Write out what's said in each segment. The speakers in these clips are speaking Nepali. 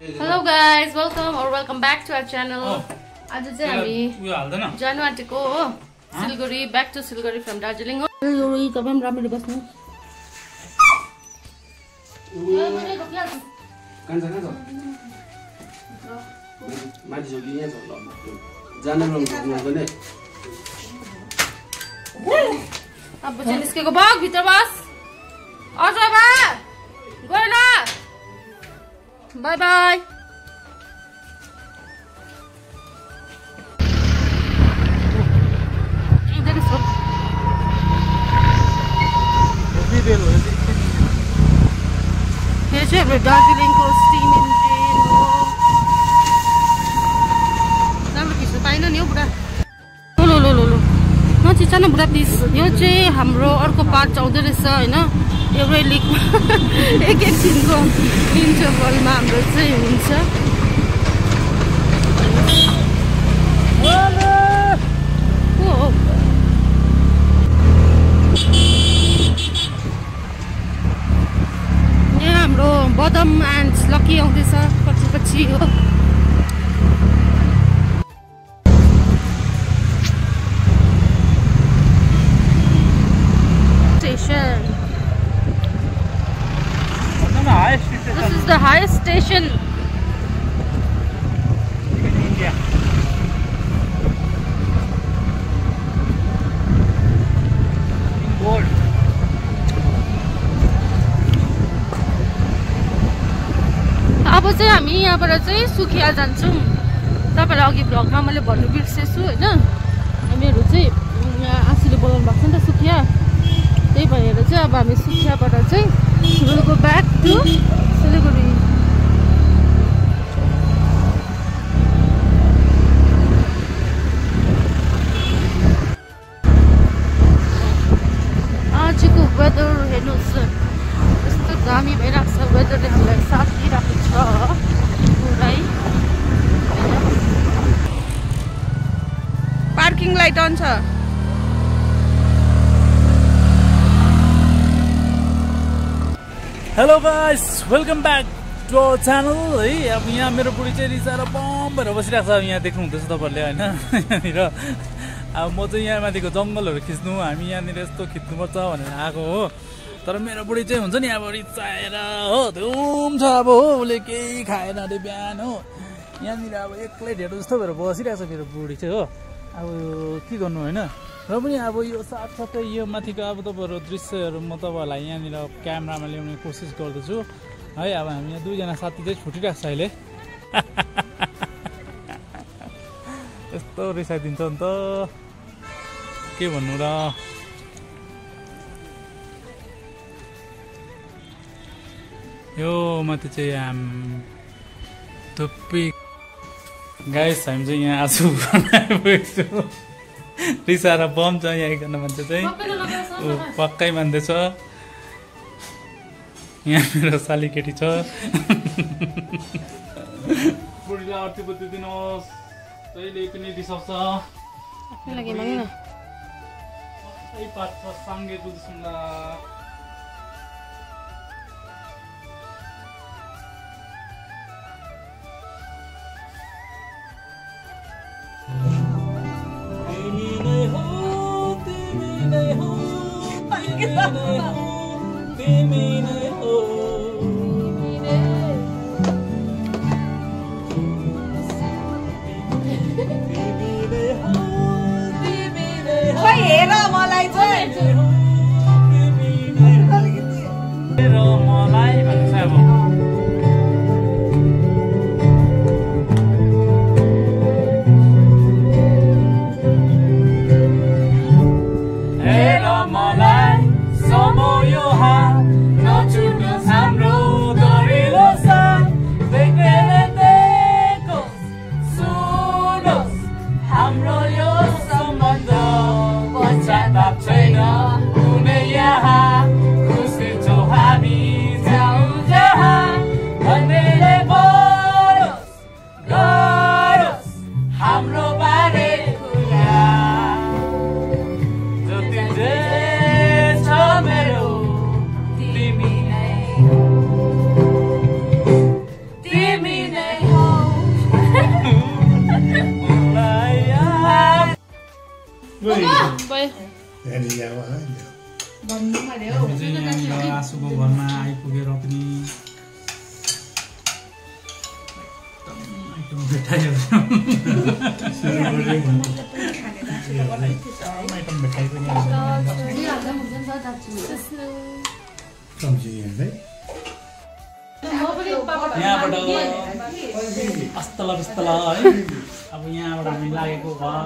हेलो गाइज वेलकम और welcome back to our channel Oh. आज चाहिँ हामी जानु आँटेको हो। Siliguri back to Siliguri from Darjeeling हो। सिलगढी तपाईँ पनि राम्ररी बस्नु। अब चाहिँ निस्केको बग भित्र बस। अझ बाई बाई यो चाहिँ नचिचा न बुढा प्लिज यो चाहिँ हाम्रो अर्को पार्ट आउँदो रहेछ होइन एउटै लिक एक एकछिनको इन्टरभलमा हाम्रो चाहिँ हुन्छ? यहाँ हाम्रो बदम एन्ड लकी आउँदैछ पछि पछि हो चाहिँ हामी यहाँबाट चाहिँ सुखिया जान्छौँ। तपाईँलाई अघि भ्लगमा मैले भन्नु बिर्सेछु होइन? हामीहरू चाहिँ आँसुले बोलाउनु भएको छ नि त सुखिया? त्यही भएर चाहिँ अब हामी सुखियाबाट चाहिँ will back to Siliguri hello guys welcome back to our channel है अब यहाँ मेरो बुढी चाहिँ रिसाएर बम भएर बसिरहेको छ। अब यहाँ देख्नु हुँदैछ तपाईँहरूले होइन? यहाँनिर। अब म चाहिँ यहाँ माथिको जङ्गलहरू खिच्नु हामी यहाँनिर यस्तो खिच्नुपर्छ भनेर आएको हो। तर मेरो बुढी चाहिँ हुन्छ नि अब रिसाएर हो धुम छ अब हो उसले केही खाएन अरे बिहान हो। यहाँनिर अब एक्लै ढेँडो जस्तो भएर बसिरहेको छ मेरो बुढी चाहिँ हो। अब के गर्नु होइन? र पनि अब यो साथसाथै यो माथिको अब तपाईँहरू दृश्यहरू म तपाईँहरूलाई यहाँनिर क्यामरामा ल्याउने कोसिस गर्दछु। है अब हामी यहाँ दुईजना साथी चाहिँ छुटिरहेको छ अहिले। यस्तो रिसाइदिन्छ नि त। के भन्नु र? यो माथि चाहिँ हाम थुप्पी। गाइस हामी चाहिँ यहाँ आइपुगेको छु। रिसाएर बम छ यहाँ एकजना मान्छे चाहिँ? ऊ पक्कै मान्दैछ। यहाँ मेरो साली केटी छ। बुढीलाई अर्थी बुद्धि दिनुहोस्। जहिले पनि रिसाउँछ। साङ्गे Timmy. आँसुको घरमा आइपुगेर पनि यहाँबाट अस्तल है अब यहाँबाट हामी लागेको घर।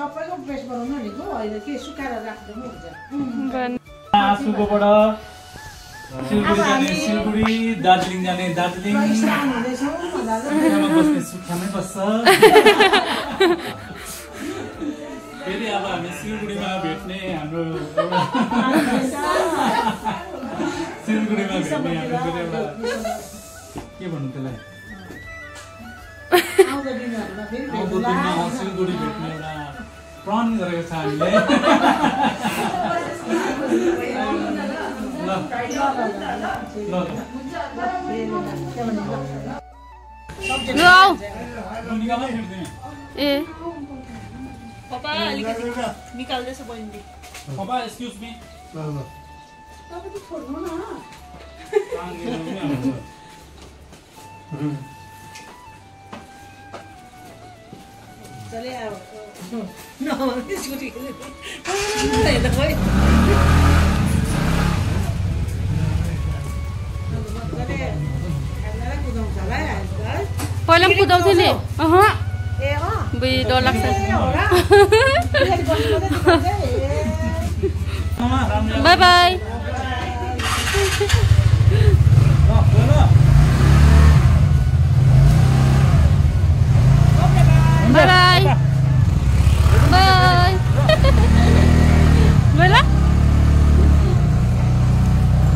सबैको पेस्ट बनाउनु नि को अहिले के सुकाएर राख्दा पनि हुन्छ आँसुकोबाट सिलगढी जाने सिलगढी दार्जिलिङ जाने दार्जिलिङ सुक्खामा बस्ने सुक्खामै बस्छ फेरि अब हामी सिलगढीमा भेट्ने हाम्रो सिलगढीमा भेट्ने हाम्रो एउटा के भन्नु त्यसलाई सिलगढी भेट्ने एउटा प्रण गरेको छ हामीले। ए। एक्सक्युज मी चले अब पहिला पनि नि अह। ए अँ बे डर लाग्छ। Bye bye bye. Bye bye ल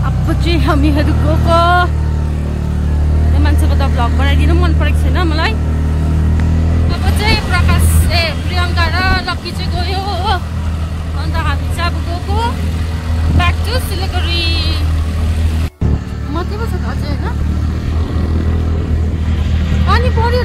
अब चाहिँ हामीहरू गएको मान्छेको त भ्लग बनाइदिनु मन परेको छैन मलाई। अब चाहिँ प्रकाश ए प्रियङ्का र लक्की चाहिँ गयो हो। अन्त हामी चाहिँ अब गएको। Back to Siliguri. मात्रै पो छ होइन? अनि पऱ्यो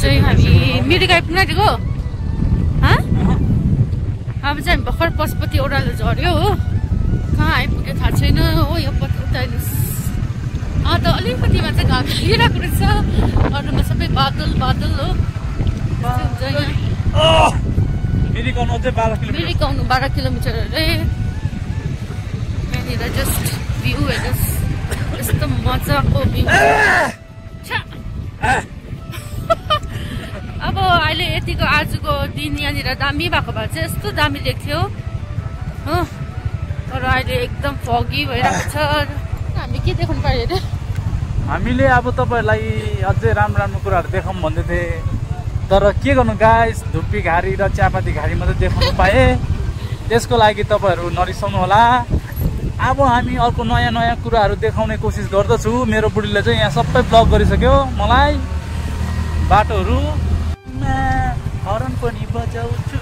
चाहिँ हामी मिरिक आइपुग्न अब चाहिँ हामी भर्खर पशुपति ओह्रालो झऱ्यो हो। कहाँ आइपुग्यो थाहा छैन। हो यो पत्ता उता हेर्नुहोस् अँ त अलिकतिमा चाहिँ घाम लागिरहेको रहेछ। अरूमा सबै बादल बादल हो। मिरिक आउनु बाह्र किलोमिटर। अरे। यहाँनिर जस्ट भ्यू हेर्नुहोस्। यस्तो मजाको भ्यू अहिले यतिको आजको दिन यहाँनिर दामी भएको भए चाहिँ यस्तो दामी देख्थ्यो। हो तर अहिले एकदम फगी भइरहेको छ। हामी के देखाउनु पायो अरे? हामीले अब तपाईँहरूलाई अझै राम्रो राम्रो कुराहरू देखाउँ भन्दै थिएँ तर के गर्नु गाइस धुप्पी घारी र चियापत्ती घारी मात्रै देखाउनु पाएँ। त्यसको लागि तपाईँहरू नरिसाउनु होला अब हामी अर्को नयाँ नयाँ कुराहरू देखाउने कोसिस गर्दछु। मेरो बुढीले चाहिँ यहाँ सबै ब्लग गरिसक्यो। मलाई बाटोहरू पनि बजाउँछु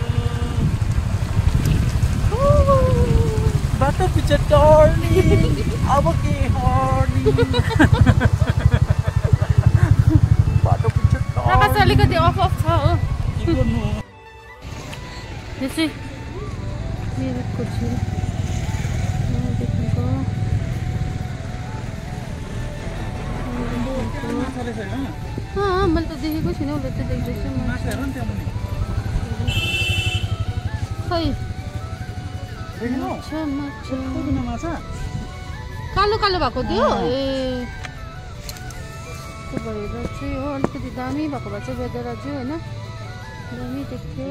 बाटो पछि टर्नी अब के हर्नी बाटो पछि चाहिँ अलिकति अफ अफ छ हो के गर्नु यो चाहिँ मेरठको मैले त देखेको छुइनँ उसले चाहिँ देख्दैछु खै कालो कालो भएको थियो अँ। ए त्यो भएर चाहिँ हो अलिकति दामी भएको भए चाहिँ वेदर अझै होइन दामी देख्थ्यो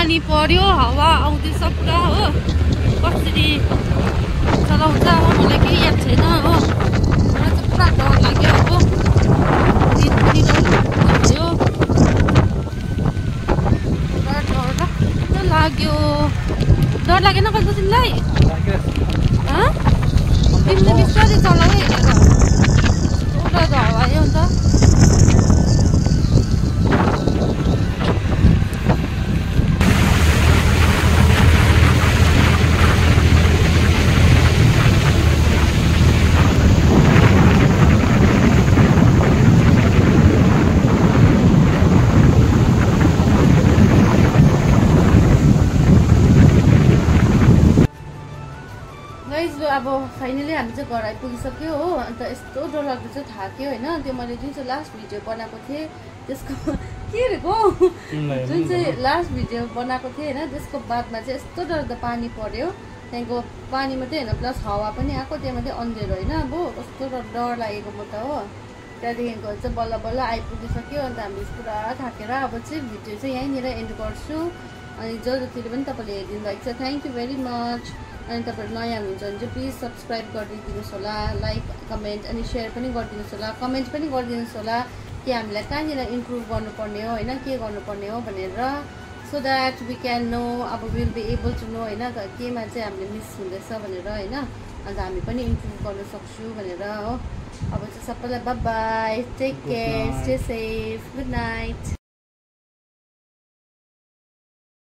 पानी पर्यो हावा आउँदैछ पुरा हो। चाहिँ घर आइपुगिसक्यो हो। अन्त यस्तो डरलाग्दो चाहिँ थाक्यो होइन। त्यो मैले जुन चाहिँ लास्ट भिडियो बनाएको थिएँ त्यसको के अरेको जुन चाहिँ लास्ट भिडियो बनाएको थिएँ होइन त्यसको बादमा चाहिँ यस्तो डरलाग्दो पानी पर्यो। त्यहाँदेखिको पानी मात्रै होइन प्लस हावा पनि आएको त्यहाँ मात्रै अन्धेरो होइन। अब कस्तो डर डर लागेको म त हो। त्यहाँदेखिको चाहिँ बल्ल बल्ल आइपुगिसक्यो। अन्त हामी पुरा थाकेर अब चाहिँ भिडियो चाहिँ यहीँनिर एन्ड गर्छु। अनि जो जतिले पनि तपाईँले हेरिदिनु भएको छ थ्याङ्क यू भेरी मच अनि तपाईँहरू नयाँ हुनुहुन्छ भने चाहिँ प्लिज सब्सक्राइब गरिदिनुहोस् होला लाइक कमेन्ट अनि सेयर पनि गरिदिनुहोस् होला कमेन्ट पनि गरिदिनुहोस् होला कि हामीलाई कहाँनिर इम्प्रुभ गर्नुपर्ने हो होइन? के गर्नुपर्ने हो भनेर so that we can know अब will be able to know होइन? केमा चाहिँ हामीले मिस हुँदैछ भनेर होइन? अन्त हामी पनि इम्प्रुभ गर्न सक्छौँ भनेर हो। अब चाहिँ सबैलाई bye take care stay safe good night